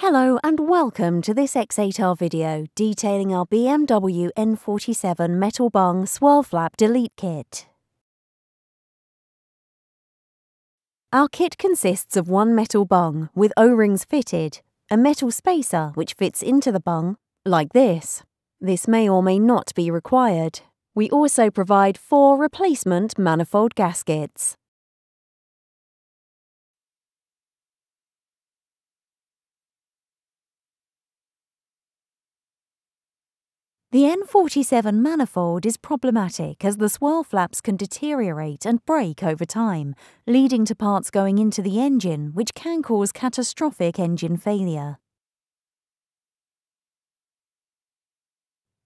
Hello and welcome to this X8R video detailing our BMW N47 metal bung swirl flap delete kit. Our kit consists of one metal bung with O-rings fitted, a metal spacer which fits into the bung, like this. This may or may not be required. We also provide four replacement manifold gaskets. The N47 manifold is problematic as the swirl flaps can deteriorate and break over time, leading to parts going into the engine which can cause catastrophic engine failure.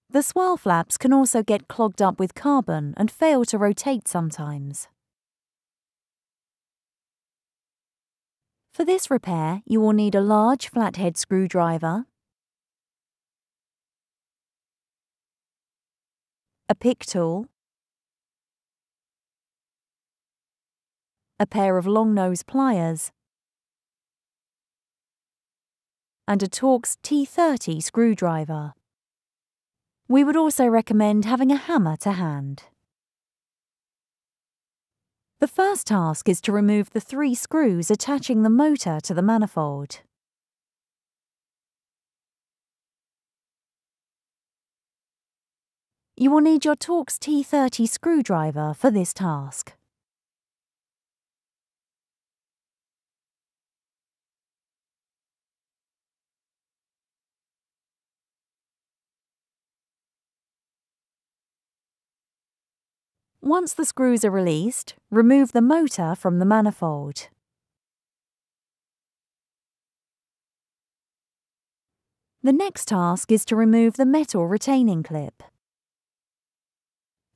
The swirl flaps can also get clogged up with carbon and fail to rotate sometimes. For this repair, you will need a large flathead screwdriver, a pick tool, a pair of long nose pliers, and a Torx T30 screwdriver. We would also recommend having a hammer to hand. The first task is to remove the three screws attaching the motor to the manifold. You will need your Torx T30 screwdriver for this task. Once the screws are released, remove the motor from the manifold. The next task is to remove the metal retaining clip.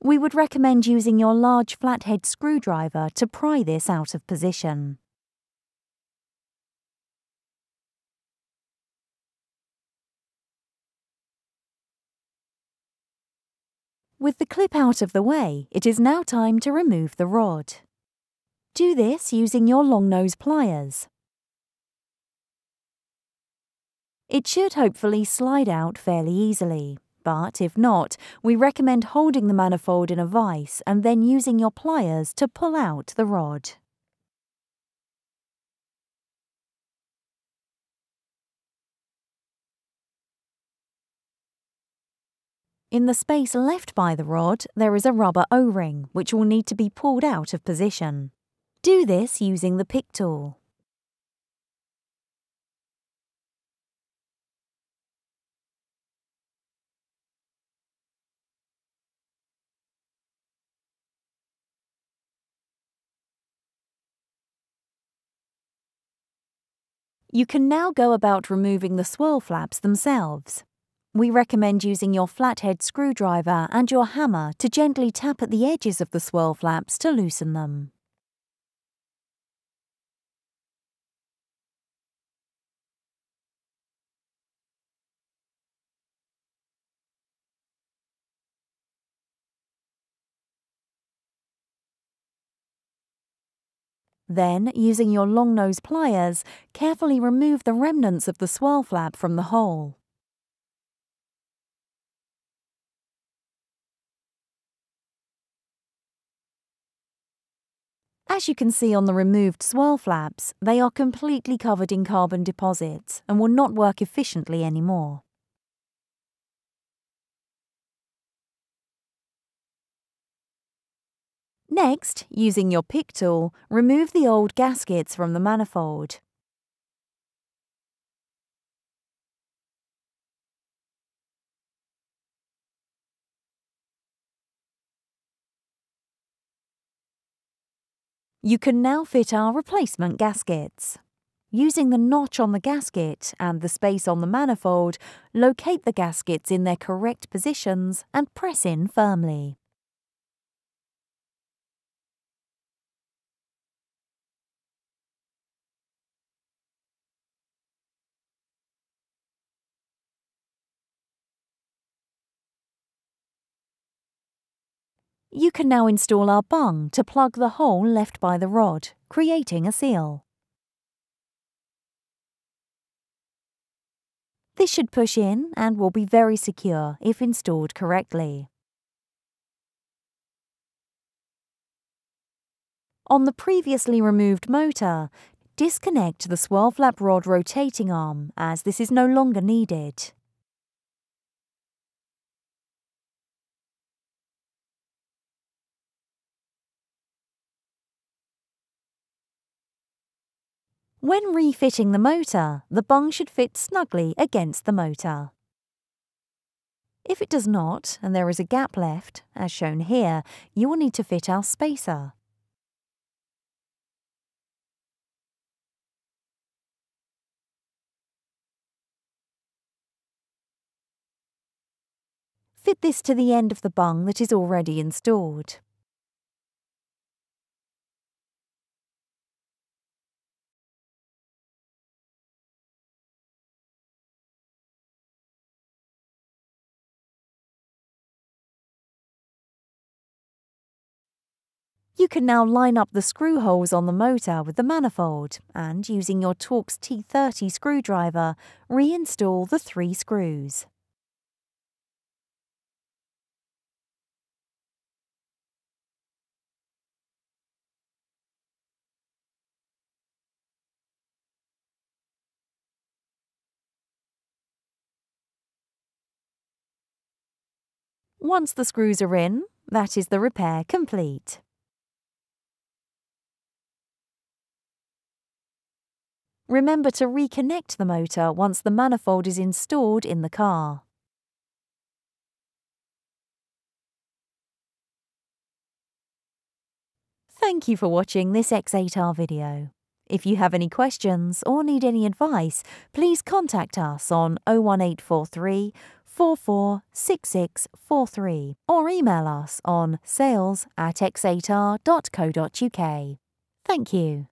We would recommend using your large flathead screwdriver to pry this out of position. With the clip out of the way, it is now time to remove the rod. Do this using your long nose pliers. It should hopefully slide out fairly easily but if not, we recommend holding the manifold in a vise and then using your pliers to pull out the rod. In the space left by the rod, there is a rubber O-ring, which will need to be pulled out of position. Do this using the pick tool. You can now go about removing the swirl flaps themselves. We recommend using your flathead screwdriver and your hammer to gently tap at the edges of the swirl flaps to loosen them. Then, using your long nose pliers, carefully remove the remnants of the swirl flap from the hole. As you can see on the removed swirl flaps, they are completely covered in carbon deposits and will not work efficiently anymore. Next, using your pick tool, remove the old gaskets from the manifold. You can now fit our replacement gaskets. Using the notch on the gasket and the space on the manifold, locate the gaskets in their correct positions and press in firmly. You can now install our bung to plug the hole left by the rod, creating a seal. This should push in and will be very secure if installed correctly. On the previously removed motor, disconnect the swirl flap rod rotating arm as this is no longer needed. When refitting the motor, the bung should fit snugly against the motor. If it does not, and there is a gap left, as shown here, you will need to fit our spacer. Fit this to the end of the bung that is already installed. You can now line up the screw holes on the motor with the manifold and, using your Torx T30 screwdriver, reinstall the three screws. Once the screws are in, that is the repair complete. Remember to reconnect the motor once the manifold is installed in the car. Thank you for watching this X8R video. If you have any questions or need any advice, please contact us on 01843 446643 or email us on sales at x8r.co.uk. Thank you.